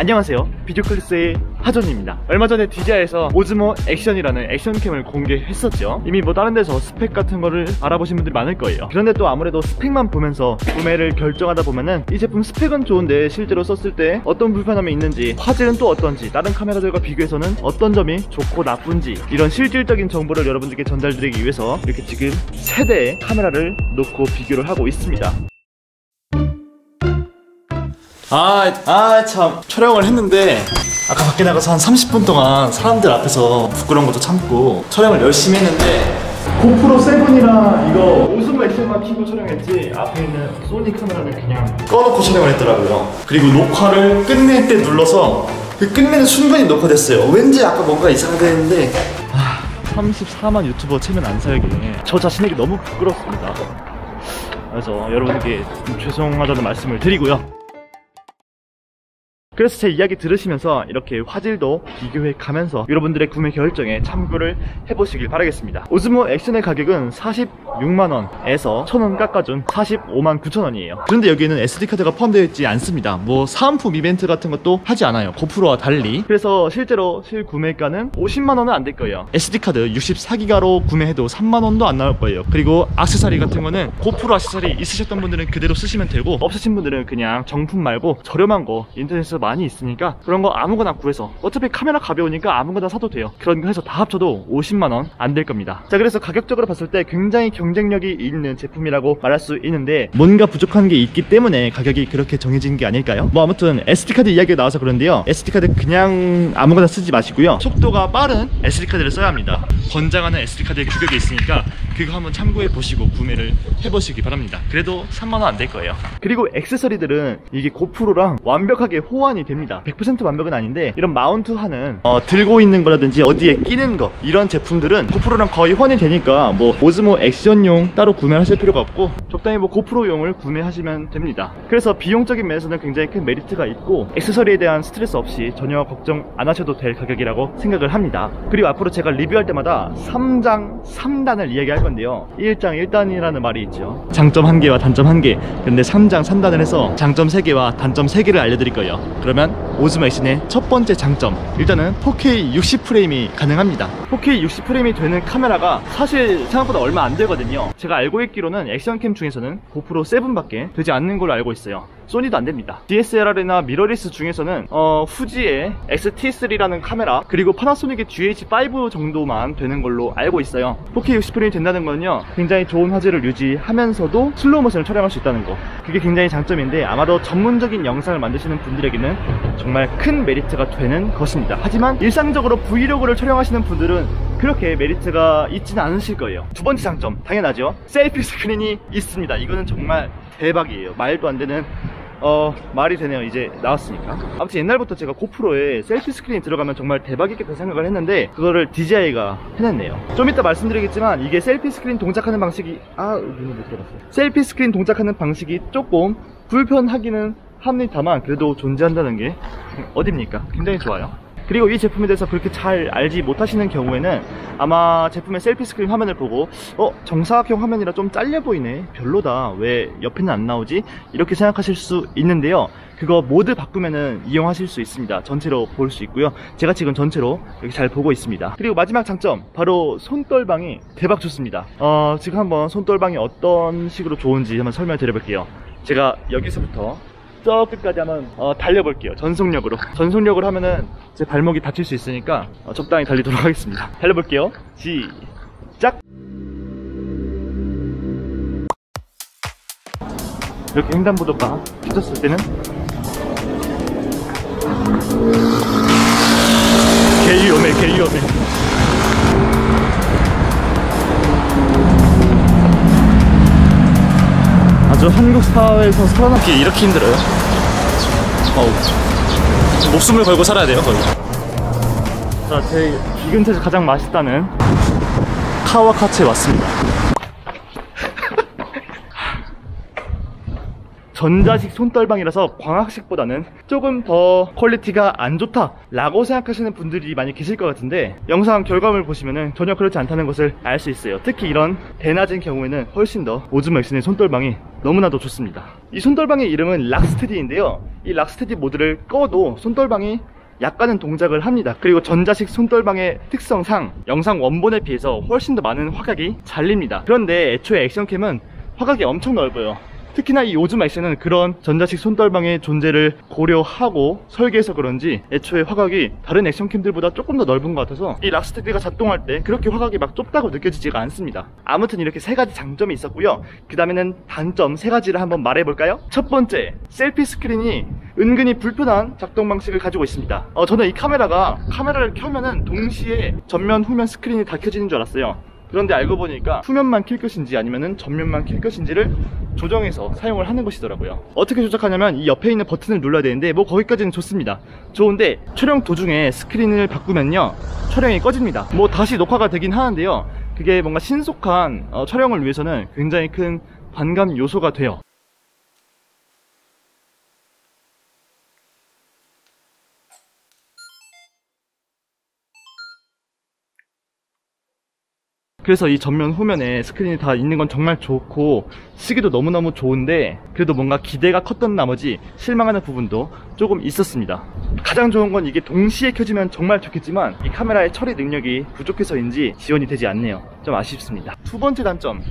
안녕하세요. 비디오클래스의 하전입니다. 얼마 전에 디자에서 오즈모 액션이라는 액션캠을 공개했었죠. 이미 뭐 다른 데서 스펙 같은 거를 알아보신 분들이 많을 거예요. 그런데 또 아무래도 스펙만 보면서 구매를 결정하다 보면은 이 제품 스펙은 좋은데 실제로 썼을 때 어떤 불편함이 있는지 화질은 또 어떤지 다른 카메라들과 비교해서는 어떤 점이 좋고 나쁜지 이런 실질적인 정보를 여러분들께 전달드리기 위해서 이렇게 지금 세대의 카메라를 놓고 비교를 하고 있습니다 아, 아, 참. 촬영을 했는데, 아까 밖에 나가서 한 30분 동안 사람들 앞에서 부끄러운 것도 참고 촬영을 열심히 했는데, 고프로 7이랑 이거 오즈모 액션만 키고 촬영했지, 앞에 있는 소니 카메라는 그냥 꺼놓고 촬영을 했더라고요. 그리고 녹화를 끝낼 때 눌러서, 그 끝내는 순간이 녹화됐어요. 왠지 아까 뭔가 이상하겠는데, 아, 34만 유튜버 채널 안 살게. 저 자신에게 너무 부끄럽습니다. 그래서 여러분에게 좀 죄송하다는 말씀을 드리고요. 그래서 제 이야기 들으시면서 이렇게 화질도 비교해 가면서 여러분들의 구매 결정에 참고를 해보시길 바라겠습니다. 오즈모 액션의 가격은 46만원에서 1000원 깎아준 45만 9천원이에요. 그런데 여기에는 SD카드가 포함되어 있지 않습니다. 뭐 사은품 이벤트 같은 것도 하지 않아요. 고프로와 달리. 그래서 실제로 실구매가는 50만원은 안 될 거예요. SD카드 64기가로 구매해도 3만원도 안 나올 거예요. 그리고 악세사리 같은 거는 고프로 악세사리 있으셨던 분들은 그대로 쓰시면 되고 없으신 분들은 그냥 정품 말고 저렴한 거 인터넷에서 많이 있으니까 그런 거 아무거나 구해서 어차피 카메라 가벼우니까 아무거나 사도 돼요. 그런 거 해서 다 합쳐도 50만원 안 될 겁니다. 자 그래서 가격적으로 봤을 때 굉장히 경쟁력이 있는 제품이라고 말할 수 있는데 뭔가 부족한 게 있기 때문에 가격이 그렇게 정해진 게 아닐까요? 뭐 아무튼 SD카드 이야기가 나와서 그런데요. SD카드 그냥 아무거나 쓰지 마시고요. 속도가 빠른 SD카드를 써야 합니다. 권장하는 SD카드의 규격이 있으니까 그거 한번 참고해 보시고 구매를 해 보시기 바랍니다. 그래도 3만원 안 될 거예요. 그리고 액세서리들은 이게 고프로랑 완벽하게 호환이 됩니다. 100% 완벽은 아닌데 이런 마운트 하는 어, 들고 있는 거라든지 어디에 끼는 거 이런 제품들은 고프로랑 거의 호환이 되니까 뭐 오즈모 액션용 따로 구매하실 필요가 없고 적당히 뭐 고프로용을 구매하시면 됩니다. 그래서 비용적인 면에서는 굉장히 큰 메리트가 있고 액세서리에 대한 스트레스 없이 전혀 걱정 안 하셔도 될 가격이라고 생각을 합니다. 그리고 앞으로 제가 리뷰할 때마다 3장 3단을 이야기할 건데요. 1장 1단이라는 말이 있죠. 장점 1개와 단점 1개. 근데 3장 3단을 해서 장점 3개와 단점 3개를 알려드릴 거예요. 그러면 오즈모 액션의 첫 번째 장점. 일단은 4K 60프레임이 가능합니다. 4K 60프레임이 되는 카메라가 사실 생각보다 얼마 안 되거든요. 제가 알고 있기로는 액션캠 중에서는 고프로 7밖에 되지 않는 걸로 알고 있어요 소니도 안 됩니다. DSLR이나 미러리스 중에서는 어, 후지의 XT3라는 카메라 그리고 파나소닉의 GH5 정도만 되는 걸로 알고 있어요. 4K 60프레임 된다는 건요 굉장히 좋은 화질을 유지하면서도 슬로우 모션을 촬영할 수 있다는 거 그게 굉장히 장점인데 아마도 전문적인 영상을 만드시는 분들에게는 정말 큰 메리트가 되는 것입니다. 하지만 일상적으로 브이로그를 촬영하시는 분들은 그렇게 메리트가 있지는 않으실 거예요. 두 번째 장점 당연하죠. selfie 스크린이 있습니다. 이거는 정말 대박이에요. 말도 안 되는 어 말이 되네요. 이제 나왔으니까. 아무튼 옛날부터 제가 고프로에 selfie 스크린이 들어가면 정말 대박이겠다 생각을 했는데 그거를 DJI가 해냈네요. 좀 이따 말씀드리겠지만 이게 selfie 스크린 동작하는 방식이 아 눈이 못 들어갔어요. selfie 스크린 동작하는 방식이 조금 불편하기는 합니다만 그래도 존재한다는 게 어딥니까? 굉장히 좋아요 그리고 이 제품에 대해서 그렇게 잘 알지 못하시는 경우에는 아마 제품의 셀피 스크린 화면을 보고 어 정사각형 화면이라 좀 잘려 보이네. 별로다. 왜 옆에는 안 나오지? 이렇게 생각하실 수 있는데요. 그거 모드 바꾸면은 이용하실 수 있습니다. 전체로 볼 수 있고요. 제가 지금 전체로 이렇게 잘 보고 있습니다. 그리고 마지막 장점. 바로 손떨방이 대박 좋습니다. 어 지금 한번 손떨방이 어떤 식으로 좋은지 한번 설명을 드려볼게요. 제가 여기서부터 저 끝까지 한번 어, 달려볼게요. 전속력으로. 전속력으로 하면은 제 발목이 다칠 수 있으니까 어, 적당히 달리도록 하겠습니다. 달려볼게요. 시작! 이렇게 횡단보도가 펴졌을 때는 개 위험해 개 위험해 아주 한국 사회에서 살아남기 이렇게 힘들어요. 어우. 목숨을 걸고 살아야 돼요, 거의. 자, 제 이 근처에서 가장 맛있다는 카와카츠에 왔습니다. 전자식 손떨방이라서 광학식보다는 조금 더 퀄리티가 안 좋다 라고 생각하시는 분들이 많이 계실 것 같은데 영상 결과물 보시면은 전혀 그렇지 않다는 것을 알 수 있어요 특히 이런 대낮인 경우에는 훨씬 더 오즈모 액션의 손떨방이 너무나도 좋습니다 이 손떨방의 이름은 락스테디인데요 이 락스테디 모드를 꺼도 손떨방이 약간은 동작을 합니다. 그리고 전자식 손떨방의 특성상 영상 원본에 비해서 훨씬 더 많은 화각이 잘립니다. 그런데 애초에 액션캠은 화각이 엄청 넓어요. 특히나 이 오즈마 액션은 그런 전자식 손떨방의 존재를 고려하고 설계해서 그런지 애초에 화각이 다른 액션캠들보다 조금 더 넓은 것 같아서 이 락스테디가 작동할 때 그렇게 화각이 막 좁다고 느껴지지가 않습니다. 아무튼 이렇게 세 가지 장점이 있었고요. 그 다음에는 단점 세 가지를 한번 말해볼까요? 첫 번째, selfie 스크린이 은근히 불편한 작동 방식을 가지고 있습니다. 어, 저는 이 카메라가 카메라를 켜면은 동시에 전면 후면 스크린이 다 켜지는 줄 알았어요. 그런데 알고 보니까 후면만 킬 것인지 아니면은 전면만 킬 것인지를 조정해서 사용을 하는 것이더라고요. 어떻게 조작하냐면 이 옆에 있는 버튼을 눌러야 되는데 뭐 거기까지는 좋습니다. 좋은데 촬영 도중에 스크린을 바꾸면요 촬영이 꺼집니다. 뭐 다시 녹화가 되긴 하는데요. 그게 뭔가 신속한 어, 촬영을 위해서는 굉장히 큰 반감 요소가 돼요. 그래서 이 전면 후면에 스크린이 다 있는 건 정말 좋고 쓰기도 너무너무 좋은데 그래도 뭔가 기대가 컸던 나머지 실망하는 부분도 조금 있었습니다. 가장 좋은 건 이게 동시에 켜지면 정말 좋겠지만 이 카메라의 처리 능력이 부족해서인지 지원이 되지 않네요. 좀 아쉽습니다. 두 번째 단점.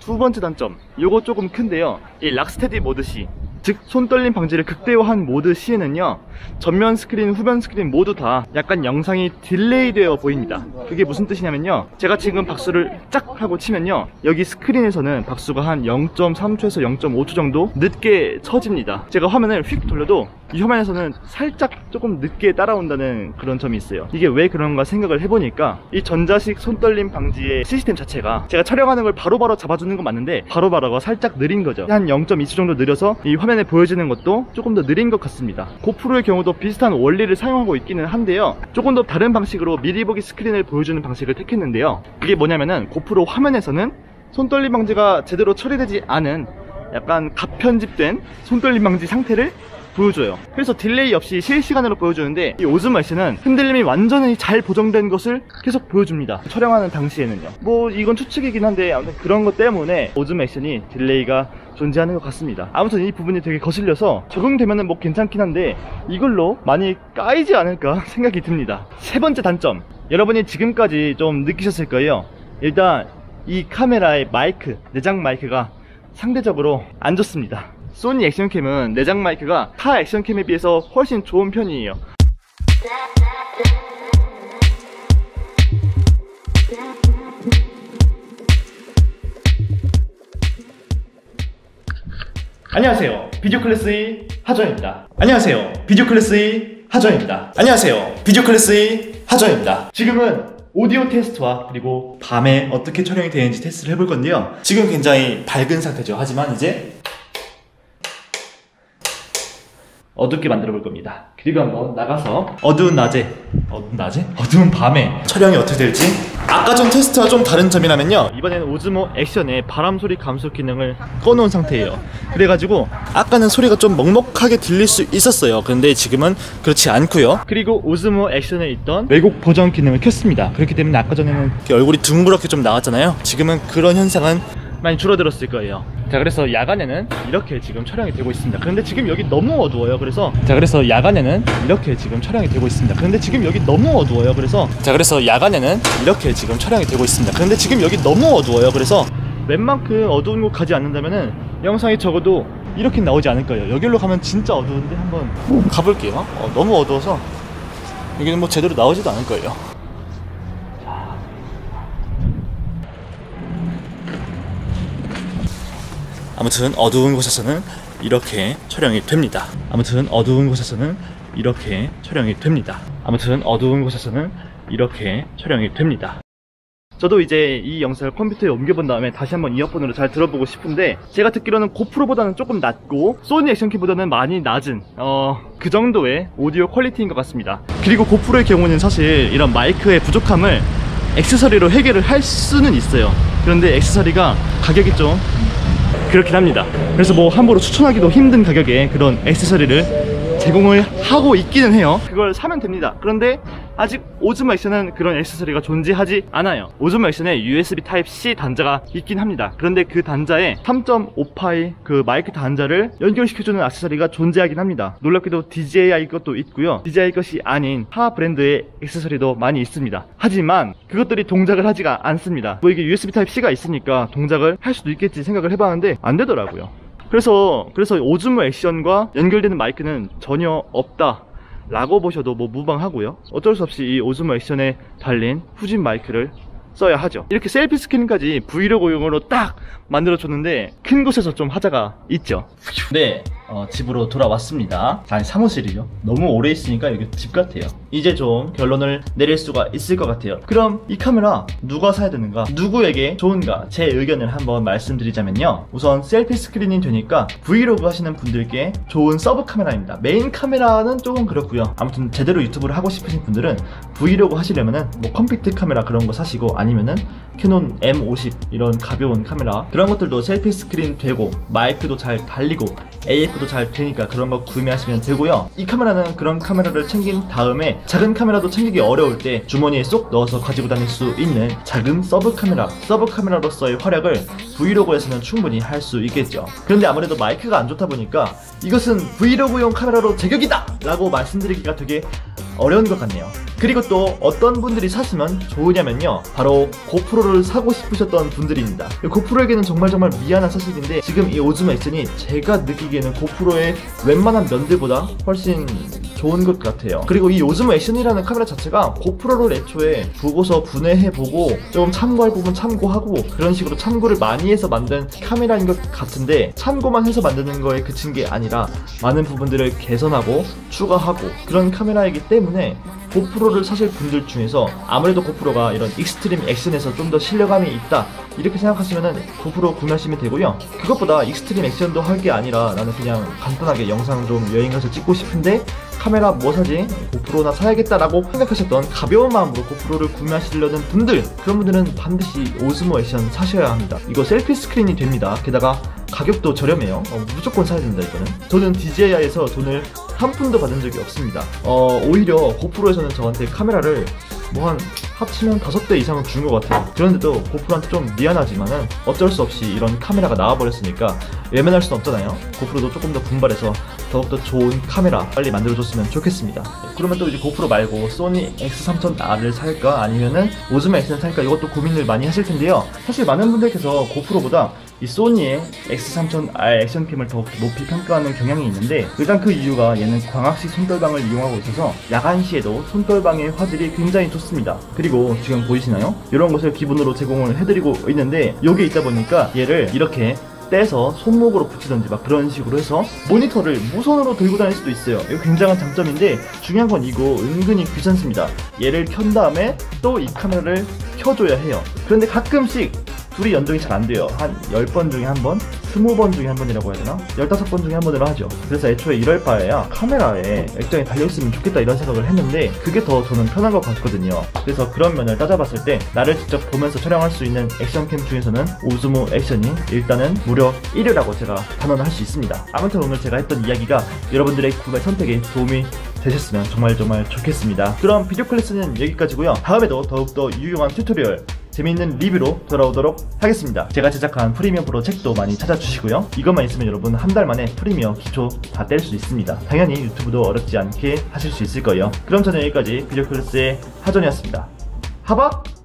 두 번째 단점. 요거 조금 큰데요. 이 RockSteady 모드시 즉 손떨림 방지를 극대화한 모드 시에는요 전면 스크린 후면 스크린 모두 다 약간 영상이 delay 되어 보입니다. 그게 무슨 뜻이냐면요 제가 지금 박수를 짝 하고 치면요 여기 스크린에서는 박수가 한 0.3초에서 0.5초 정도 늦게 쳐집니다. 제가 화면을 휙 돌려도 이 화면에서는 살짝 조금 늦게 따라온다는 그런 점이 있어요. 이게 왜 그런가 생각을 해보니까 이 전자식 손떨림 방지의 시스템 자체가 제가 촬영하는 걸 바로 바로 잡아주는 건 맞는데 바로바로가 살짝 느린 거죠. 한 0.2초 정도 느려서 이 화면에 보여지는 것도 조금 더 느린 것 같습니다. 고프로의 경우도 비슷한 원리를 사용하고 있기는 한데요. 조금 더 다른 방식으로 미리 보기 스크린을 보여주는 방식을 택했는데요. 그게 뭐냐면은 고프로 화면에서는 손떨림 방지가 제대로 처리되지 않은 약간 가편집된 손떨림 방지 상태를 보여줘요. 그래서 delay 없이 실시간으로 보여주는데 이 오즈모 액션은 흔들림이 완전히 잘 보정된 것을 계속 보여줍니다. 촬영하는 당시에는요. 뭐 이건 추측이긴 한데 아무튼 그런 것 때문에 오즈마 액션이 delay가 존재하는 것 같습니다. 아무튼 이 부분이 되게 거슬려서 적용되면 뭐 괜찮긴 한데 이걸로 많이 까이지 않을까 생각이 듭니다. 세 번째 단점. 여러분이 지금까지 좀 느끼셨을 거예요. 일단 이 카메라의 마이크 내장 마이크가 상대적으로 안 좋습니다 소니 액션캠은 내장 마이크가 타 액션캠에 비해서 훨씬 좋은 편이에요. 안녕하세요. 비디오 클래스의 하정입니다. 안녕하세요. 비디오 클래스의 하정입니다. 안녕하세요. 비디오 클래스의 하정입니다. 지금은 오디오 테스트와 그리고 밤에 어떻게 촬영이 되는지 테스트를 해볼 건데요. 지금 굉장히 밝은 상태죠. 하지만 이제 어둡게 만들어 볼 겁니다. 그리고 한번 나가서 어두운 낮에, 어두운 낮에? 어두운 밤에. 촬영이 어떻게 될지. 아까 전 테스트와 좀 다른 점이라면요. 이번에는 오즈모 액션의 바람 소리 감소 기능을 꺼놓은 상태예요. 그래가지고 아까는 소리가 좀 먹먹하게 들릴 수 있었어요. 근데 지금은 그렇지 않고요. 그리고 오즈모 액션에 있던 왜곡 보정 기능을 켰습니다. 그렇기 때문에 아까 전에는 얼굴이 둥그렇게 좀 나왔잖아요. 지금은 그런 현상은 많이 줄어들었을 거예요 자 그래서 야간에는 이렇게 지금 촬영이 되고 있습니다. 그런데 지금 여기 너무 어두워요. 그래서 자 그래서 야간에는 이렇게 지금 촬영이 되고 있습니다. 그런데 지금 여기 너무 어두워요. 그래서 자 그래서 야간에는 이렇게 지금 촬영이 되고 있습니다. 그런데 지금 여기 너무 어두워요. 그래서 웬만큼 어두운 곳 가지 않는다면은 영상이 적어도 이렇게 나오지 않을 거예요. 여기로 가면 진짜 어두운데 한번 가볼게요. 어, 너무 어두워서 여기는 뭐 제대로 나오지도 않을 거예요 아무튼 어두운 곳에서는 이렇게 촬영이 됩니다. 아무튼 어두운 곳에서는 이렇게 촬영이 됩니다. 아무튼 어두운 곳에서는 이렇게 촬영이 됩니다. 저도 이제 이 영상을 컴퓨터에 옮겨본 다음에 다시 한번 이어폰으로 잘 들어보고 싶은데 제가 듣기로는 고프로보다는 조금 낫고 소니 action cam보다는 많이 나은 어, 그 정도의 오디오 quality인 것 같습니다. 그리고 고프로의 경우는 사실 이런 마이크의 부족함을 액세서리로 해결을 할 수는 있어요. 그런데 액세서리가 가격이 좀 그렇긴 합니다. 그래서 뭐 함부로 추천하기도 힘든 가격에 그런 액세서리를 제공을 하고 있기는 해요. 그걸 사면 됩니다. 그런데 아직 오즈마 액션은 그런 액세서리가 존재하지 않아요. 오즈마 액션에 USB Type-C 단자가 있긴 합니다. 그런데 그 단자에 3.5파이 그 마이크 단자를 연결시켜주는 액세서리가 존재하긴 합니다. 놀랍게도 DJI 것도 있고요. DJI 것이 아닌 타 브랜드의 액세서리도 많이 있습니다. 하지만 그것들이 동작을 하지가 않습니다. 뭐 이게 USB Type-C가 있으니까 동작을 할 수도 있겠지 생각을 해봤는데 안 되더라고요. 그래서 그래서 오즈모 액션과 연결되는 마이크는 전혀 없다. 라고 보셔도 뭐 무방하고요. 어쩔 수 없이 이 오즈모 액션에 달린 후진 마이크를 써야 하죠. 이렇게 selfie 스크린까지 vlog용으로 딱 만들어줬는데 딴 곳에서 좀 하자가 있죠. 네, 어, 집으로 돌아왔습니다. 아니 사무실이죠. 너무 오래 있으니까 여기 집 같아요. 이제 좀 결론을 내릴 수가 있을 것 같아요. 그럼 이 카메라 누가 사야 되는가? 누구에게 좋은가? 제 의견을 한번 말씀드리자면요. 우선 selfie 스크린이 되니까 브이로그 하시는 분들께 좋은 sub 카메라입니다. 메인 카메라는 조금 그렇고요. 아무튼 제대로 유튜브를 하고 싶으신 분들은 브이로그 하시려면은 뭐 compact 카메라 그런 거 사시고 아니면은 캐논 M50 이런 가벼운 카메라 그런 것들도 selfie 스크린 되고 마이크도 잘 달리고 AF도 잘 되니까 그런 거 구매하시면 되고요. 이 카메라는 그런 카메라를 챙긴 다음에 작은 카메라도 챙기기 어려울 때 주머니에 쏙 넣어서 가지고 다닐 수 있는 작은 sub 카메라, sub 카메라로서의 활약을 vlog에서는 충분히 할 수 있겠죠. 그런데 아무래도 마이크가 안 좋다 보니까 이것은 vlog용 카메라로 제격이다! 라고 말씀드리기가 되게 어려운 것 같네요. 그리고 또 어떤 분들이 샀으면 좋으냐면요. 바로 고프로를 사고 싶으셨던 분들입니다. 고프로에게는 정말 정말 미안한 사실인데 지금 이 오즈마 액션이 제가 느끼기에는 고프로의 웬만한 면들보다 훨씬 좋은 것 같아요. 그리고 이 오즈마 액션이라는 카메라 자체가 고프로를 애초에 보고서 분해해보고 조금 참고할 부분 참고하고 그런 식으로 참고를 많이 해서 만든 카메라인 것 같은데 참고만 해서 만드는 거에 그친 게 아니라 많은 부분들을 개선하고 추가하고 그런 카메라이기 때문에 고프로를 사실 분들 중에서 아무래도 고프로가 이런 extreme 액션에서 좀 더 신뢰감이 있다. 이렇게 생각하시면은 고프로 구매하시면 되고요. 그것보다 extreme 액션도 할 게 아니라 나는 그냥 간단하게 영상 좀 여행 가서 찍고 싶은데 카메라 뭐 사지? 고프로나 사야겠다라고 생각하셨던 가벼운 마음으로 고프로를 구매하시려는 분들 그런 분들은 반드시 오즈모 액션 사셔야 합니다. 이거 selfie 스크린이 됩니다. 게다가 가격도 저렴해요. 어, 무조건 사야 된다 이거는. 저는 DJI에서 돈을 한 푼도 받은 적이 없습니다. 어, 오히려 고프로에서는 저한테 카메라를 뭐 한 합치면 다섯 대 이상은 준 것 같아요. 그런데도 고프로한테 좀 미안하지만은 어쩔 수 없이 이런 카메라가 나와버렸으니까 외면할 수는 없잖아요. 고프로도 조금 더 분발해서 더욱더 좋은 카메라 빨리 만들어줬으면 좋겠습니다. 그러면 또 이제 고프로 말고 소니 X3000R을 살까? 아니면은 오즈마 X를 살까? 이것도 고민을 많이 하실 텐데요. 사실 많은 분들께서 고프로보다 이 소니의 X3000R 액션캠을 더 높이 평가하는 경향이 있는데 일단 그 이유가 얘는 광학식 손떨방을 이용하고 있어서 야간 시에도 손떨방의 화질이 굉장히 좋습니다. 그리고 지금 보이시나요? 이런 것을 기본으로 제공을 해드리고 있는데 여기 있다 보니까 얘를 이렇게 떼서 손목으로 붙이던지 막 그런 식으로 해서 모니터를 무선으로 들고 다닐 수도 있어요. 이거 굉장한 장점인데 중요한 건 이거 은근히 귀찮습니다. 얘를 켠 다음에 또 이 카메라를 켜줘야 해요. 그런데 가끔씩 둘이 연동이 잘 안 돼요. 한 10번 중에 한 번? 20번 중에 한 번이라고 해야 되나? 15번 중에 한 번이라 하죠. 그래서 애초에 이럴 바에야 카메라에 액정이 달려있으면 좋겠다 이런 생각을 했는데 그게 더 저는 편한 것 같거든요. 그래서 그런 면을 따져봤을 때 나를 직접 보면서 촬영할 수 있는 액션캠 중에서는 오즈모 액션이 일단은 무려 1위라고 제가 단언할 수 있습니다. 아무튼 오늘 제가 했던 이야기가 여러분들의 구매 선택에 도움이 되셨으면 정말 정말 좋겠습니다. 그럼 비디오 클래스는 여기까지고요. 다음에도 더욱더 유용한 tutorial 재미있는 리뷰로 돌아오도록 하겠습니다. 제가 제작한 프리미어 프로 책도 많이 찾아주시고요. 이것만 있으면 여러분 한 달 만에 프리미어 기초 다 뗄 수 있습니다. 당연히 유튜브도 어렵지 않게 하실 수 있을 거예요. 그럼 저는 여기까지 비디오 클래스의 하전이었습니다. 하박!